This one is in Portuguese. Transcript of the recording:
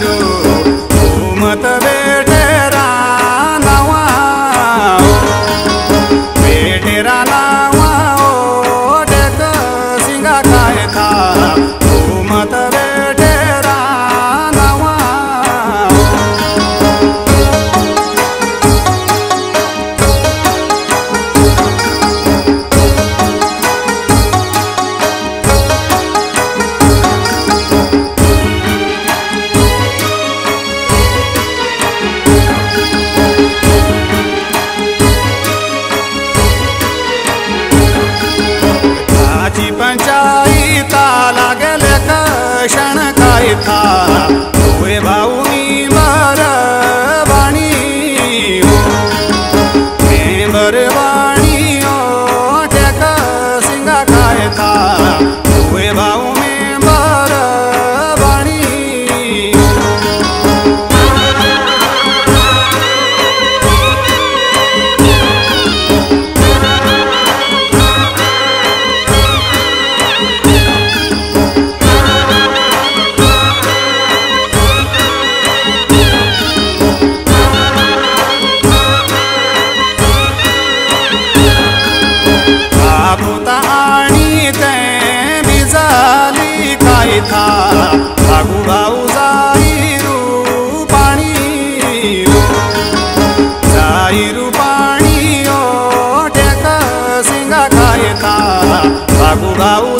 Lord. Lago Gaúcho